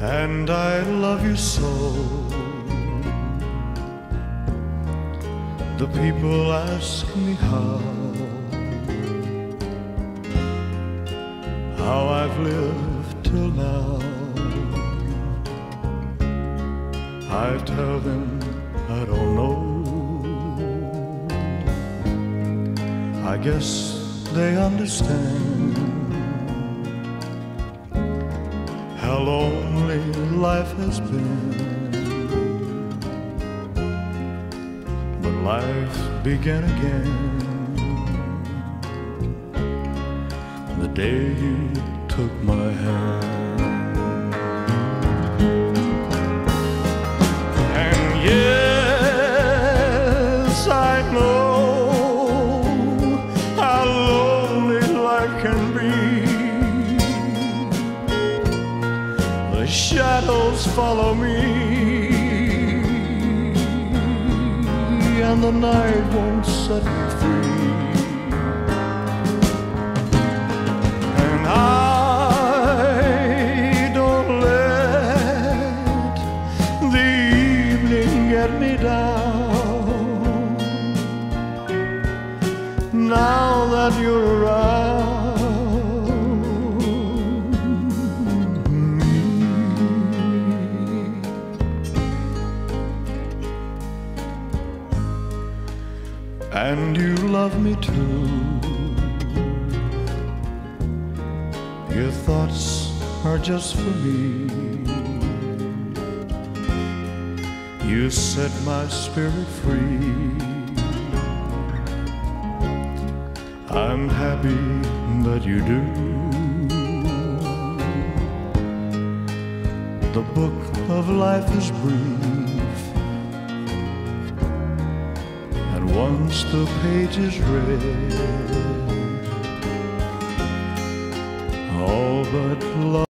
and I love you so. The people ask me how, how I've lived till now. I tell them I don't know. I guess they understand how lonely life has been. But life began again the day you took my hand. Can shadows follow me, and the night won't set me free. And I don't let the evening get me down. Now that you're And you love me too. Your thoughts are just for me. You set my spirit free. I'm happy that you do. The book of life is brief, once the page is read, all but love.